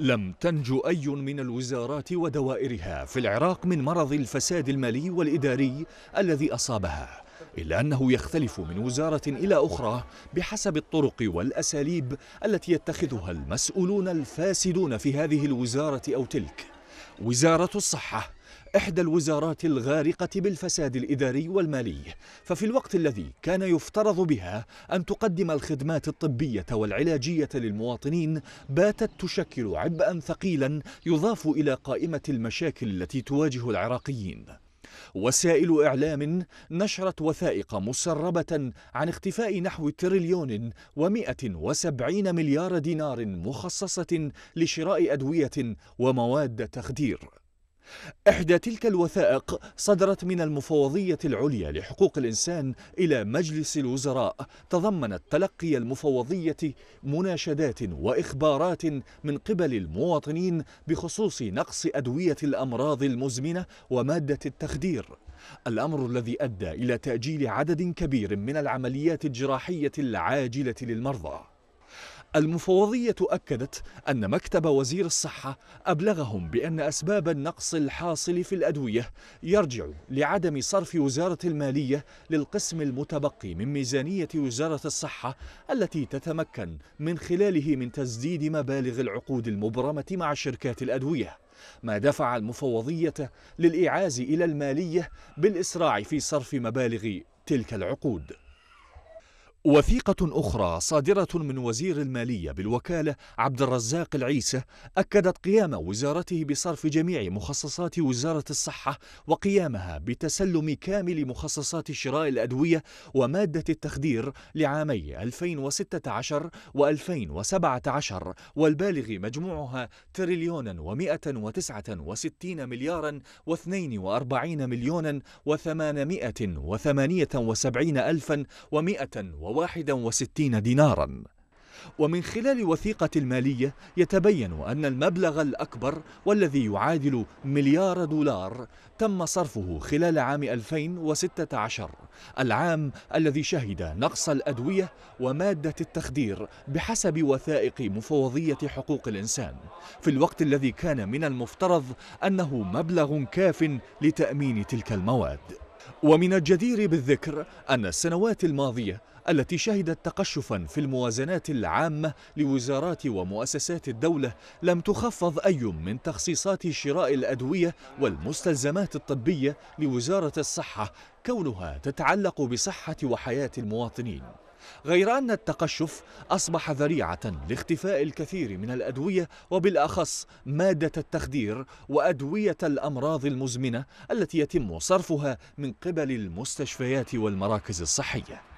لم تنجو أي من الوزارات ودوائرها في العراق من مرض الفساد المالي والإداري الذي أصابها إلا أنه يختلف من وزارة إلى أخرى بحسب الطرق والأساليب التي يتخذها المسؤولون الفاسدون في هذه الوزارة أو تلك. وزارة الصحة إحدى الوزارات الغارقة بالفساد الإداري والمالي. ففي الوقت الذي كان يفترض بها أن تقدم الخدمات الطبية والعلاجية للمواطنين باتت تشكل عبئا ثقيلا يضاف إلى قائمة المشاكل التي تواجه العراقيين. وسائل إعلام نشرت وثائق مسربة عن اختفاء نحو تريليون ومئة وسبعين مليار دينار مخصصة لشراء أدوية ومواد تخدير. إحدى تلك الوثائق صدرت من المفوضية العليا لحقوق الإنسان إلى مجلس الوزراء تضمنت تلقي المفوضية مناشدات وإخبارات من قبل المواطنين بخصوص نقص أدوية الأمراض المزمنة ومادة التخدير. الأمر الذي أدى إلى تأجيل عدد كبير من العمليات الجراحية العاجلة للمرضى. المفوضية أكدت أن مكتب وزير الصحة أبلغهم بأن أسباب النقص الحاصل في الأدوية يرجع لعدم صرف وزارة المالية للقسم المتبقي من ميزانية وزارة الصحة التي تتمكن من خلاله من تسديد مبالغ العقود المبرمة مع شركات الأدوية. ما دفع المفوضية للإعاز إلى المالية بالإسراع في صرف مبالغ تلك العقود. وثيقة أخرى صادرة من وزير المالية بالوكالة عبد الرزاق العيسى أكدت قيام وزارته بصرف جميع مخصصات وزارة الصحة وقيامها بتسلم كامل مخصصات شراء الأدوية ومادة التخدير لعامي 2016 و2017 والبالغ مجموعها تريليونا و169 مليارا و42 مليونا و878 ألفا و100 واحدا وستين ديناراً. ومن خلال وثيقة المالية يتبين أن المبلغ الأكبر والذي يعادل مليار دولار تم صرفه خلال عام 2016 العام الذي شهد نقص الأدوية ومادة التخدير بحسب وثائق مفوضية حقوق الإنسان. في الوقت الذي كان من المفترض أنه مبلغ كاف لتأمين تلك المواد. ومن الجدير بالذكر أن السنوات الماضية التي شهدت تقشفا في الموازنات العامة لوزارات ومؤسسات الدولة لم تخفض أي من تخصيصات شراء الأدوية والمستلزمات الطبية لوزارة الصحة كونها تتعلق بصحة وحياة المواطنين. غير أن التقشف أصبح ذريعة لاختفاء الكثير من الأدوية وبالأخص مادة التخدير وأدوية الأمراض المزمنة التي يتم صرفها من قبل المستشفيات والمراكز الصحية.